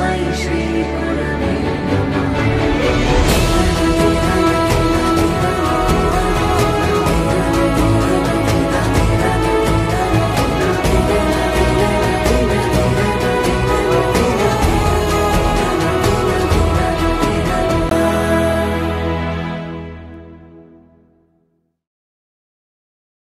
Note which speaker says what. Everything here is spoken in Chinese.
Speaker 1: 欢迎水。